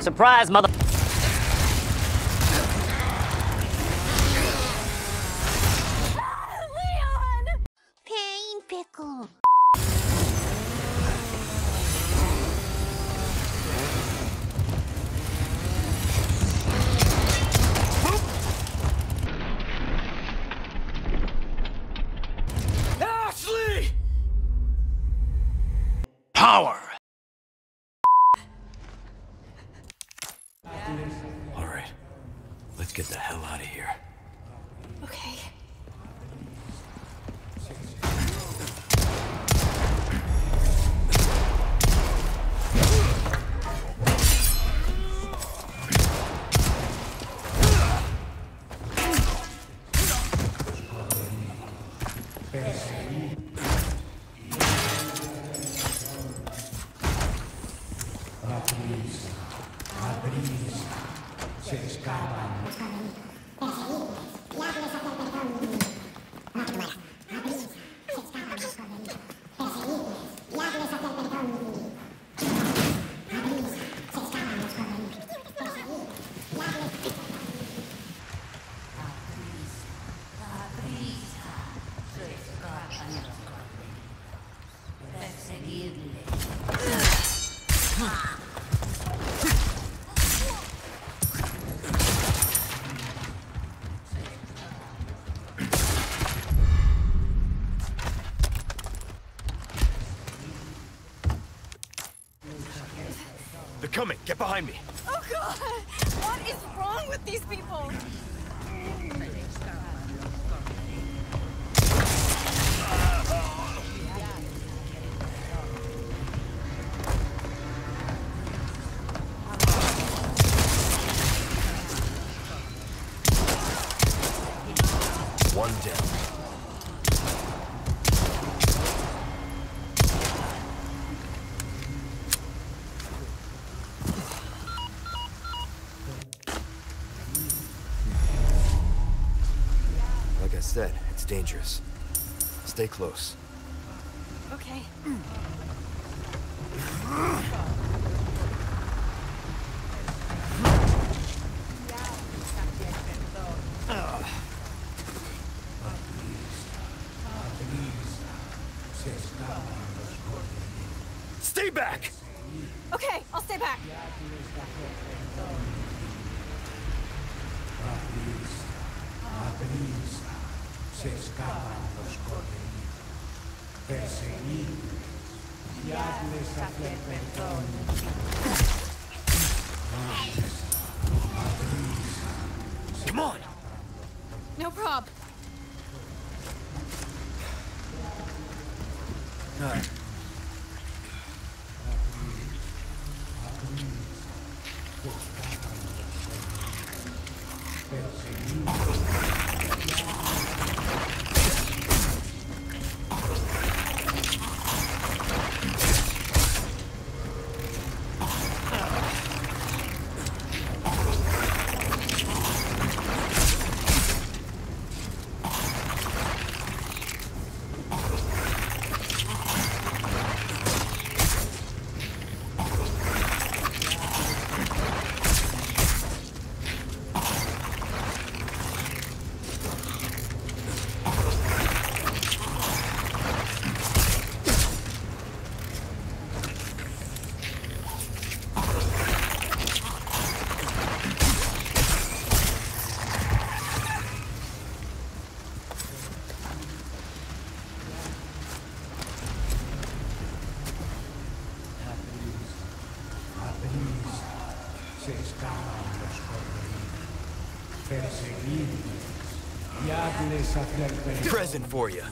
Surprise, mother... Leon! Pain pickle. They're coming. Get behind me. Oh god! What is wrong with these people? Dangerous. Stay close. Okay. Come on! No prob. Present for you.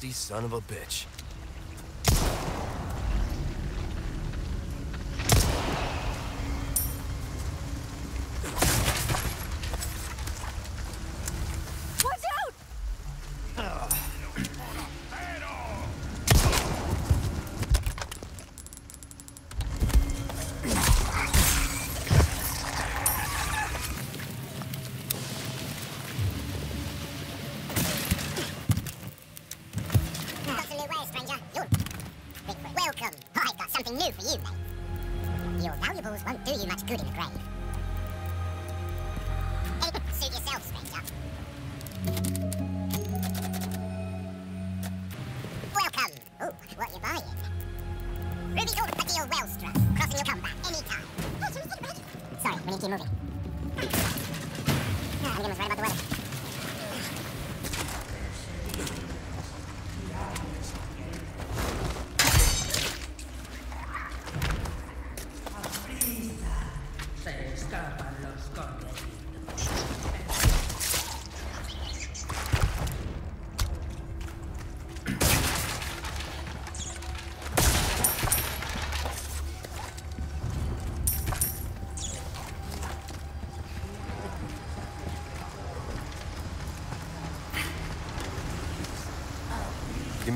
nasty son of a bitch.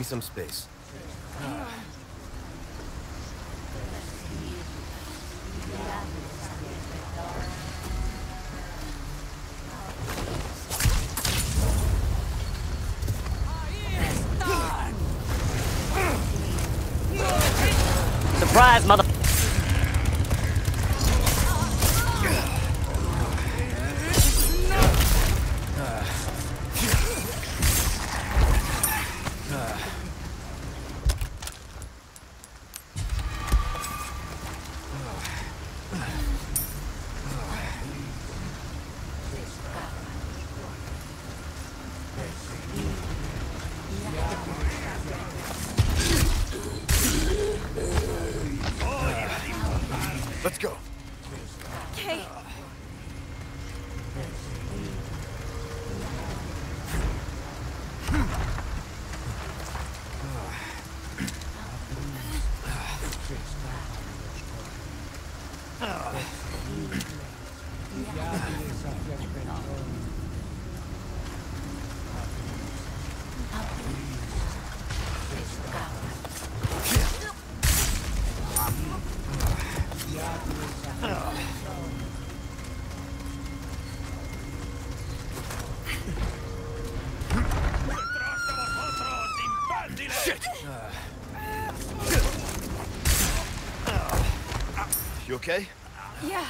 me some space. Shit! You okay? Yeah.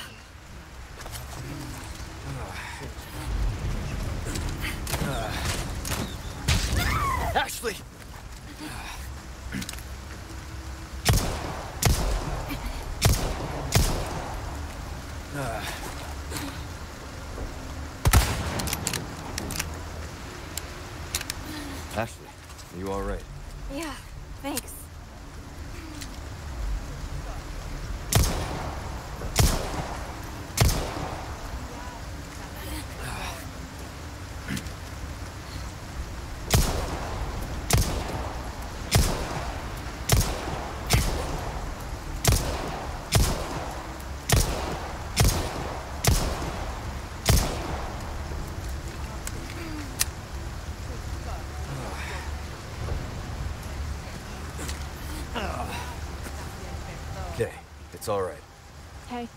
Ashley! It's all right. Hey,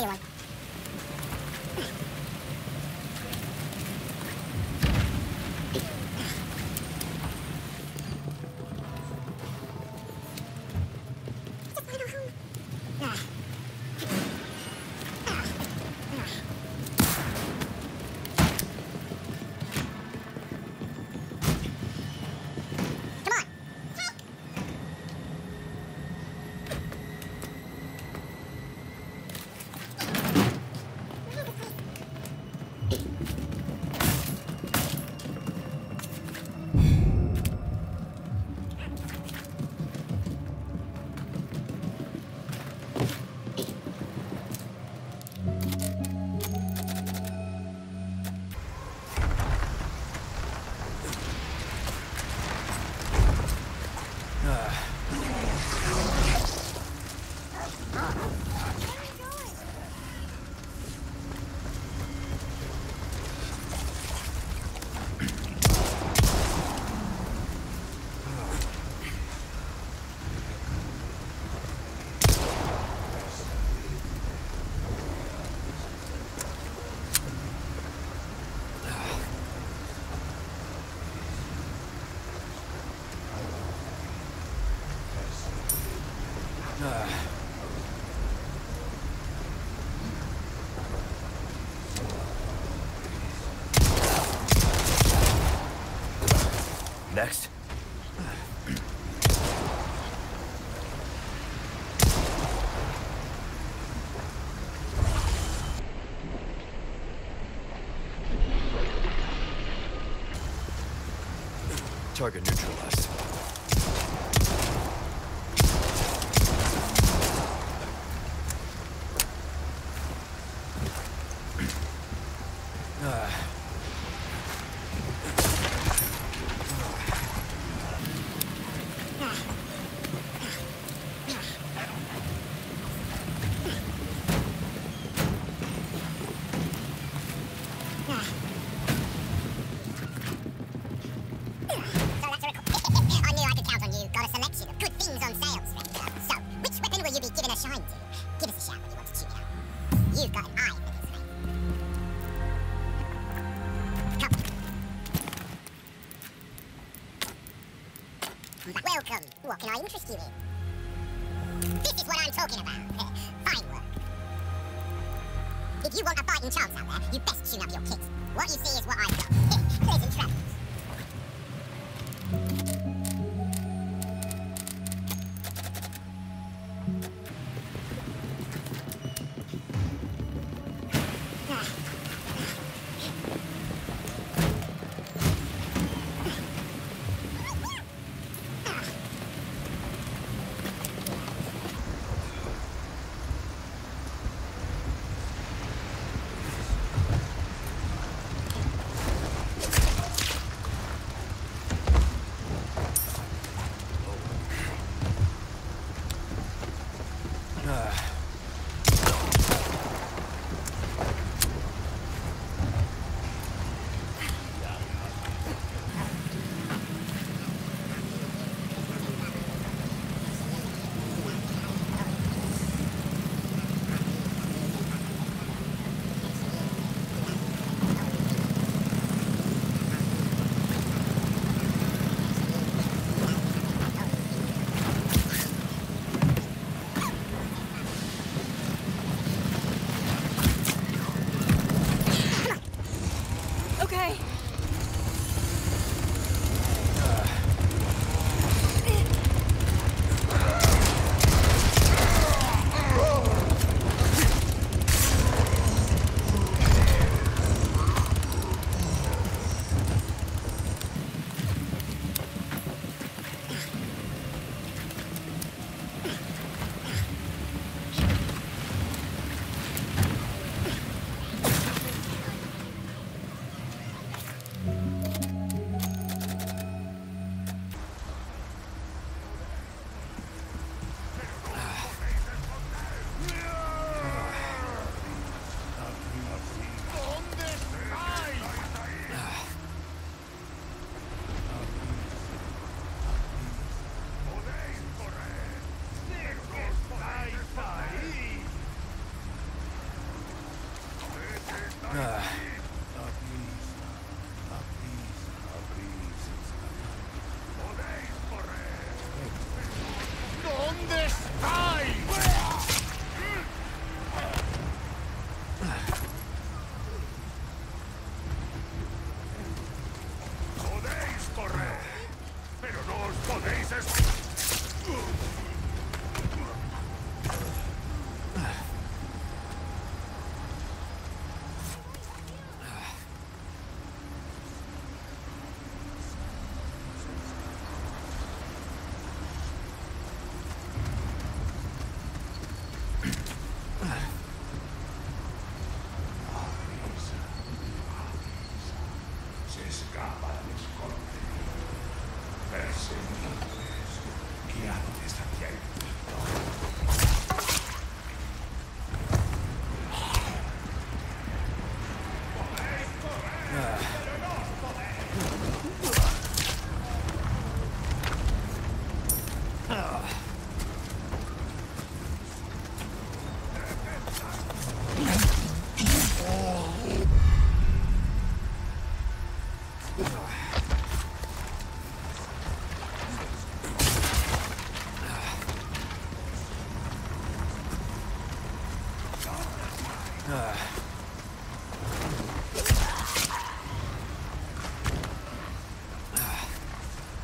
弱い弱い Next. Target neutralized.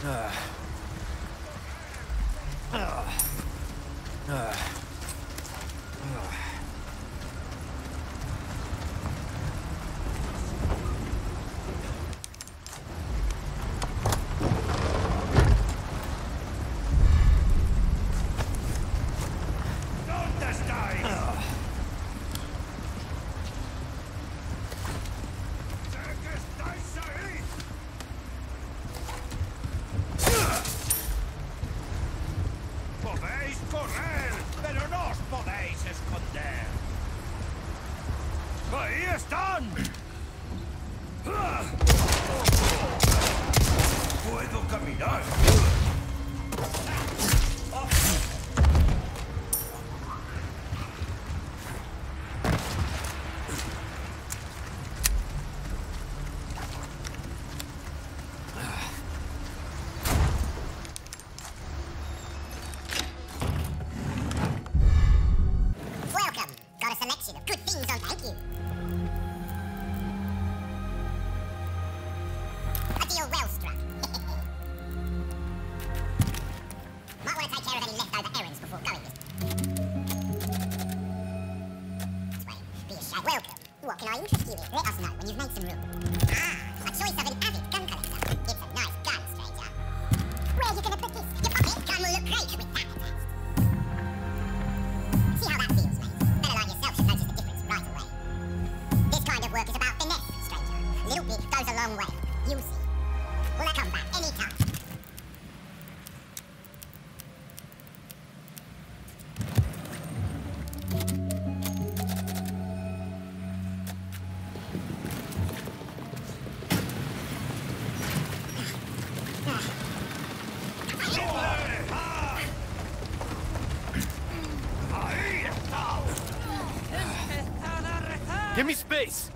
¿Dónde Give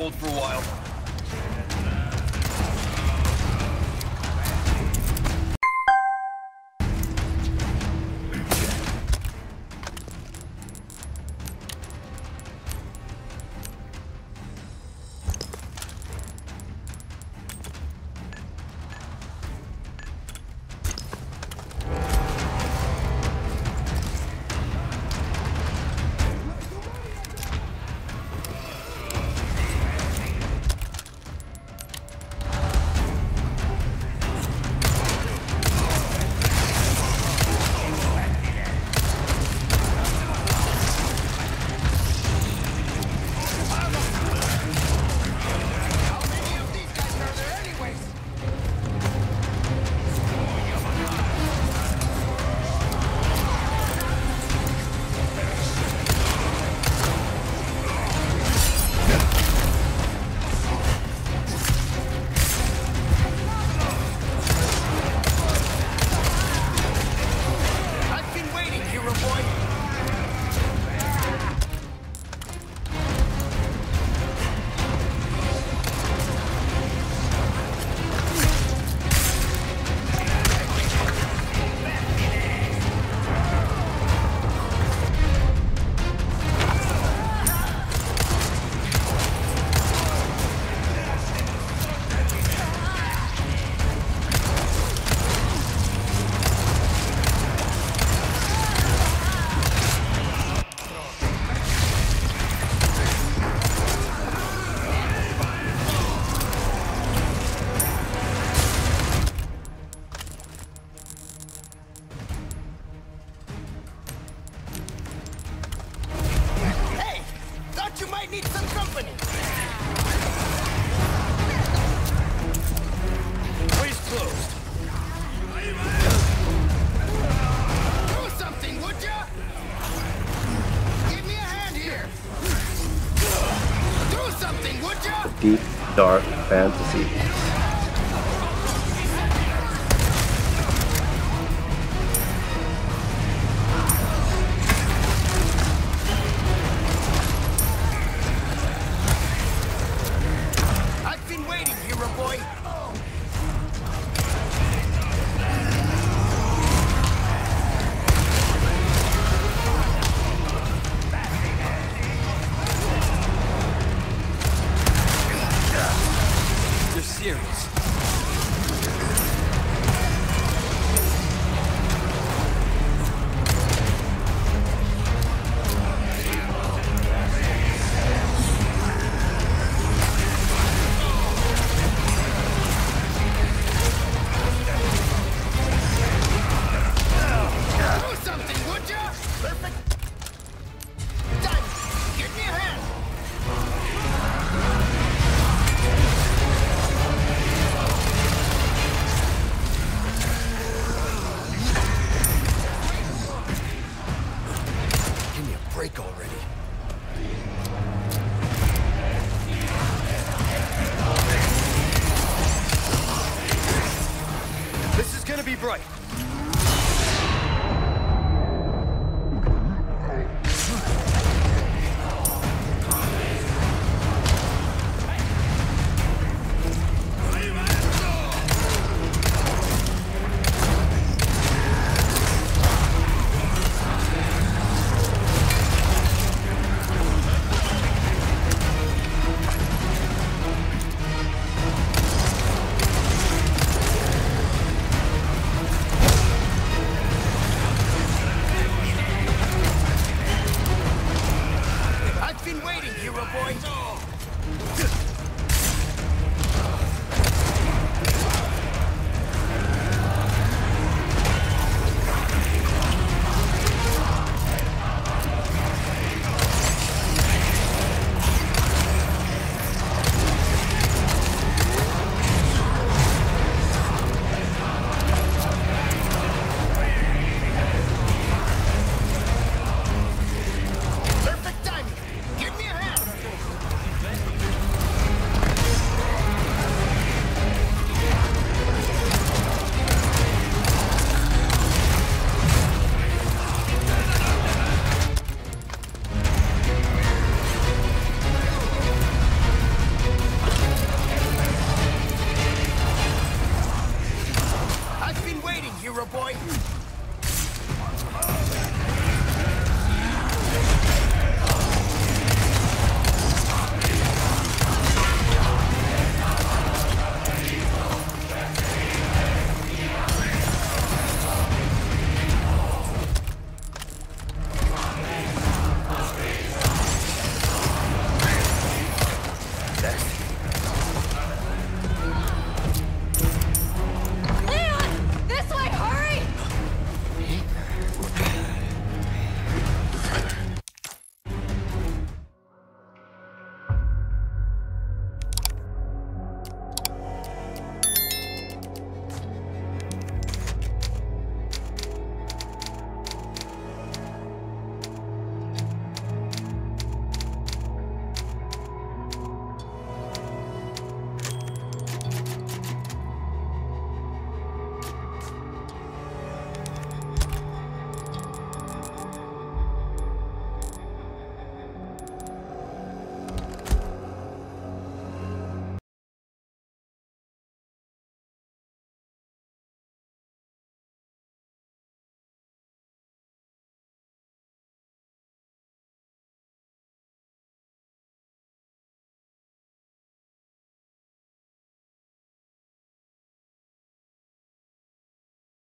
hold for a while. Dark fantasy.